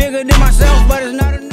bigger than myself, but it's not enough.